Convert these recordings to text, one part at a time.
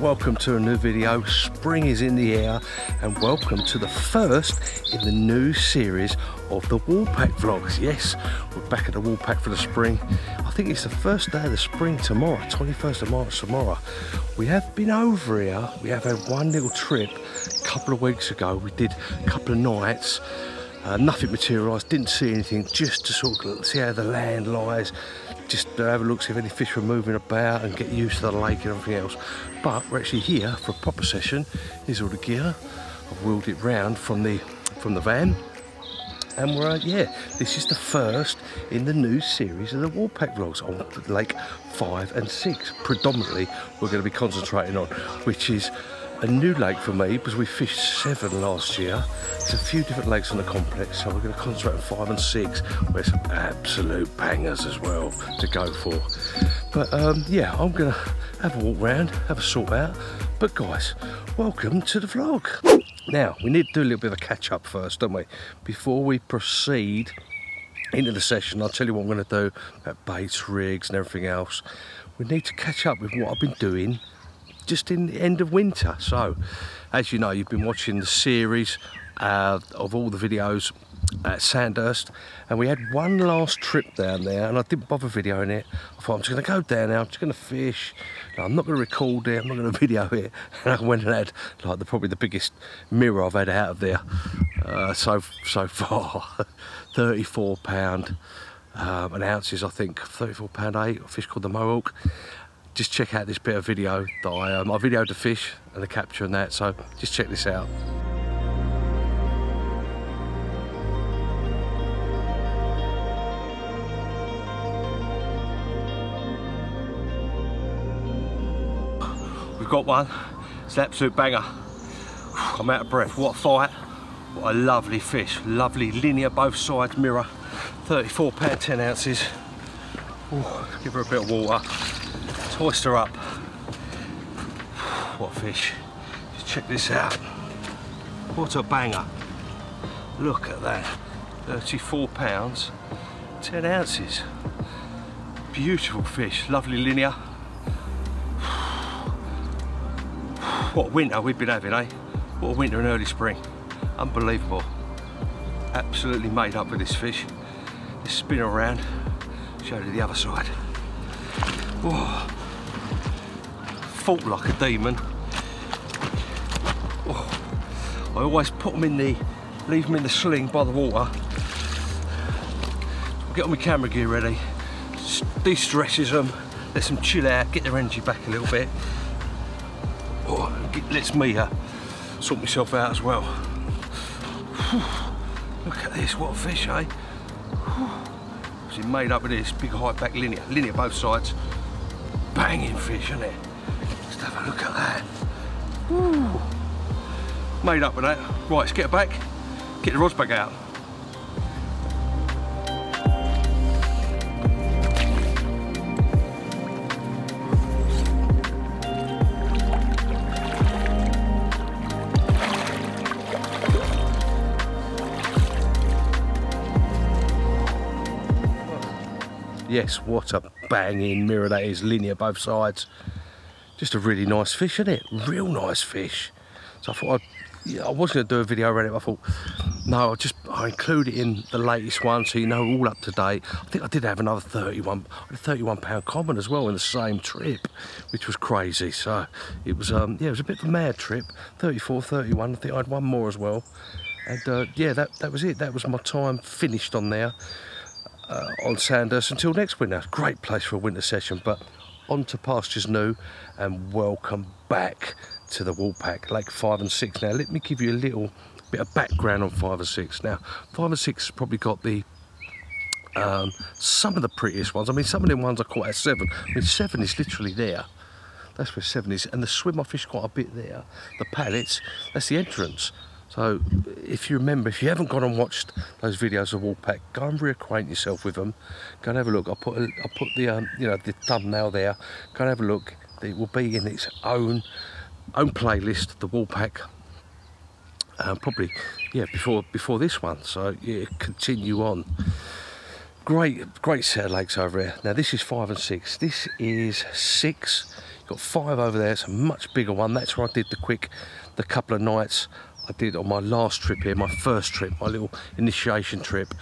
welcome to a new video. Spring is in the air and welcome to the first in the new series of the Woolpack vlogs. Yes, we're back at the Woolpack for the spring. I think it's the first day of the spring tomorrow, 21st of March tomorrow. We have been over here, we have had one little trip a couple of weeks ago. We did a couple of nights. Uh, nothing materialised, didn't see anything, just to sort of see how the land lies, just to have a look, see if any fish were moving about and get used to the lake and everything else. But we're actually here for a proper session. Here's all the gear. I've wheeled it round from the from the van. And we're, uh, yeah, this is the first in the new series of the Woolpack vlogs on Lake 5 and 6. Predominantly, we're going to be concentrating on, which is a new lake for me because we fished seven last year. There's a few different lakes on the complex, so we're going to concentrate on five and six, where some absolute bangers as well to go for. But um, yeah, I'm going to have a walk round, have a sort out. But guys, welcome to the vlog. Now, we need to do a little bit of a catch up first, don't we? Before we proceed into the session, I'll tell you what I'm going to do about baits, rigs, and everything else. We need to catch up with what I've been doing just in the end of winter. So, as you know, you've been watching the series uh, of all the videos at Sandhurst, and we had one last trip down there, and I didn't bother videoing it. I thought I'm just going to go down there, I'm just going to fish. No, I'm not going to record it, I'm not going to video it. And I went and had like the, probably the biggest mirror I've had out of there uh, so so far, 34 pound. Um, an ounces, I think, 34 pound eight. A fish called the Mohawk just check out this bit of video that I, um, I videoed the fish and the capture and that, so just check this out. We've got one, it's an absolute banger. I'm out of breath, what a fight. What a lovely fish, lovely linear both sides mirror, 34 pound 10 ounces. Ooh, give her a bit of water hoist her up. What fish? Just check this out. What a banger. Look at that. 34 pounds, 10 ounces. Beautiful fish, lovely linear. What winter we've been having, eh? What a winter and early spring. Unbelievable. Absolutely made up with this fish. Just spin around, show you the other side. Whoa fought like a demon. Oh, I always put them in the, leave them in the sling by the water. Get all my camera gear ready, de-stresses them, lets them chill out, get their energy back a little bit. Oh, lets me uh, sort myself out as well. Look at this, what a fish, eh? It's made up of this big high back linear, linear both sides. Banging fish, isn't it? Have a look at that. Ooh. Made up with that. Right, let's get it back, get the rods back out. Yes, what a banging mirror that is, linear both sides just a really nice fish, isn't it? Real nice fish. So I thought I'd, yeah, I was going to do a video around it, I thought, no, I'll just I'll include it in the latest one so you know all up to date. I think I did have another 31, a 31 pound common as well in the same trip, which was crazy. So it was, um, yeah, it was a bit of a mad trip. 34, 31, I think I had one more as well. And uh, yeah, that, that was it. That was my time finished on there. Uh, on Sandhurst until next winter. Great place for a winter session, but on to pastures new and welcome back to the Woolpack Lake 5 and 6. Now let me give you a little bit of background on 5 and 6. Now 5 and 6 probably got the um, some of the prettiest ones. I mean some of them ones are quite at 7. I mean 7 is literally there. That's where 7 is and the swim off is quite a bit there. The pallets, that's the entrance. So if you remember, if you haven't gone and watched those videos of Woolpack, go and reacquaint yourself with them. Go and have a look. I'll put I'll put the um, you know the thumbnail there. Go and have a look. It will be in its own own playlist, the Woolpack. Um, probably yeah before before this one. So yeah, continue on. Great great set of lakes over here. Now this is five and six. This is six You've got five over there. It's a much bigger one. That's where I did the quick, the couple of nights I did on my last trip here, my first trip, my little initiation trip.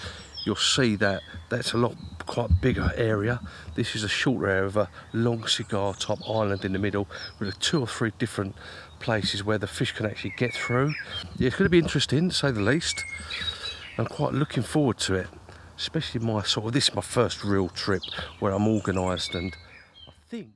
You'll see that that's a lot quite bigger area. This is a shorter area of a long cigar top island in the middle with two or three different places where the fish can actually get through. Yeah, it's going to be interesting to say the least. I'm quite looking forward to it, especially my sort of this is my first real trip where I'm organised and I think